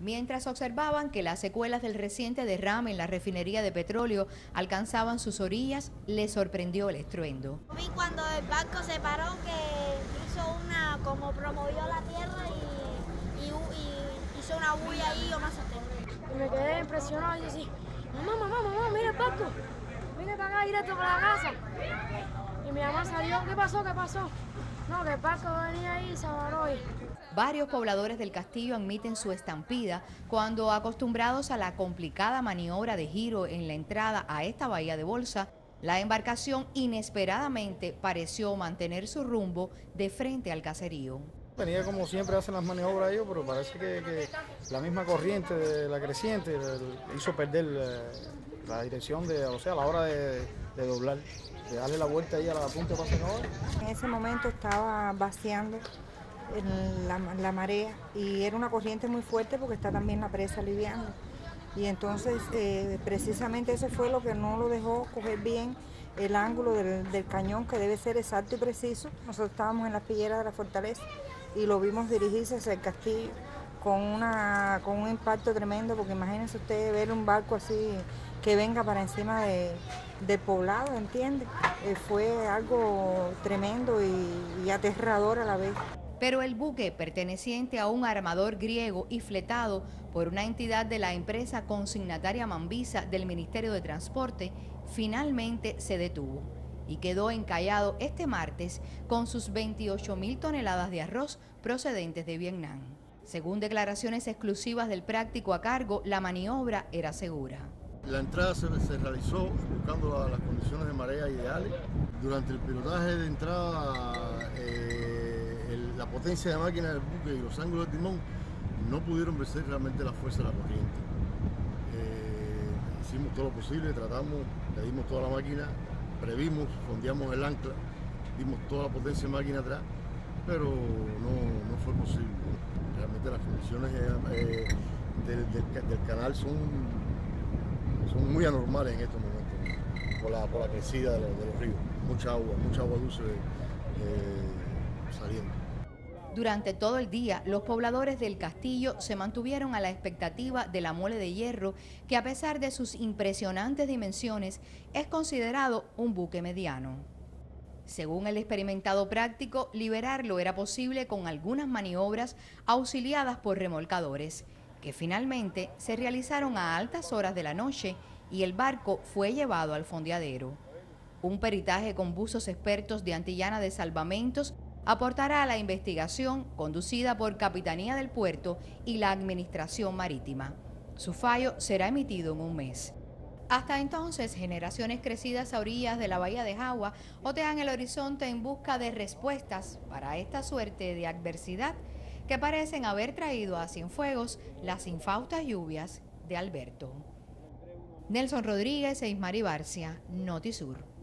Mientras observaban que las secuelas del reciente derrame en la refinería de petróleo alcanzaban sus orillas, les sorprendió el estruendo. Vi cuando el barco se paró que hizo una, como promovió la tierra y, hizo una bulla ahí, yo me asusté. Me quedé impresionado y yo sí, mamá, mamá, mamá, mira el barco, vine para acá directo para la casa. Y mi mamá salió, ¿qué pasó? ¿Qué pasó? No, que barco venía ahí y se. Varios pobladores del castillo admiten su estampida cuando, acostumbrados a la complicada maniobra de giro en la entrada a esta bahía de Bolsa, la embarcación inesperadamente pareció mantener su rumbo de frente al caserío. Venía como siempre hacen las maniobras ellos, pero parece que, la misma corriente de la creciente hizo perder eh, la dirección de, o sea, a la hora de, doblar, de darle la vuelta ahí a la punta de. En ese momento estaba vaciando la, marea y era una corriente muy fuerte porque está también la presa liviana. Y entonces eh, precisamente eso fue lo que no lo dejó coger bien el ángulo del, cañón que debe ser exacto y preciso. Nosotros estábamos en la pillera de la fortaleza y lo vimos dirigirse hacia el castillo con, una, con un impacto tremendo porque imagínense ustedes ver un barco así que venga para encima del poblado, ¿entiende? Eh, fue algo tremendo y aterrador a la vez pero el buque perteneciente a un armador griego y fletado por una entidad de la empresa consignataria Mambisa del Ministerio de Transporte finalmente se detuvo y quedó encallado este martes con sus 28 mil toneladas de arroz procedentes de Vietnam. Según declaraciones exclusivas del práctico a cargo, la maniobra era segura. La entrada se, realizó buscando las condiciones de marea ideales. Durante el pilotaje de entrada eh, la potencia de máquina del buque y los ángulos del timón no pudieron vencer realmente la fuerza de la corriente. Eh, hicimos todo lo posible, tratamos, le dimos toda la máquina, previmos, fondeamos el ancla, dimos toda la potencia de máquina atrás, pero no, fue posible. Realmente las condiciones eh, del, canal son, son muy anormales en estos momentos, por la, por la crecida de, los ríos. Mucha agua, mucha agua dulce eh, saliendo. Durante todo el día, los pobladores del castillo se mantuvieron a la expectativa de la mole de hierro, que a pesar de sus impresionantes dimensiones, es considerado un buque mediano. Según el experimentado práctico, liberarlo era posible con algunas maniobras auxiliadas por remolcadores, que finalmente se realizaron a altas horas de la noche y el barco fue llevado al fondeadero. Un peritaje con buzos expertos de Antillana de Salvamentos aportará a la investigación conducida por Capitanía del Puerto y la Administración Marítima. Su fallo será emitido en un mes. Hasta entonces, generaciones crecidas a orillas de la bahía de Jagua otean el horizonte en busca de respuestas para esta suerte de adversidad que parecen haber traído a Cienfuegos las infaustas lluvias de Alberto. Nelson Rodríguez e Ismari Barcia, Notisur.